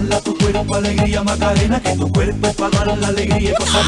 Dala tu cuerpo alegría Macarena, que tu cuerpo es para dar la alegría y cosas.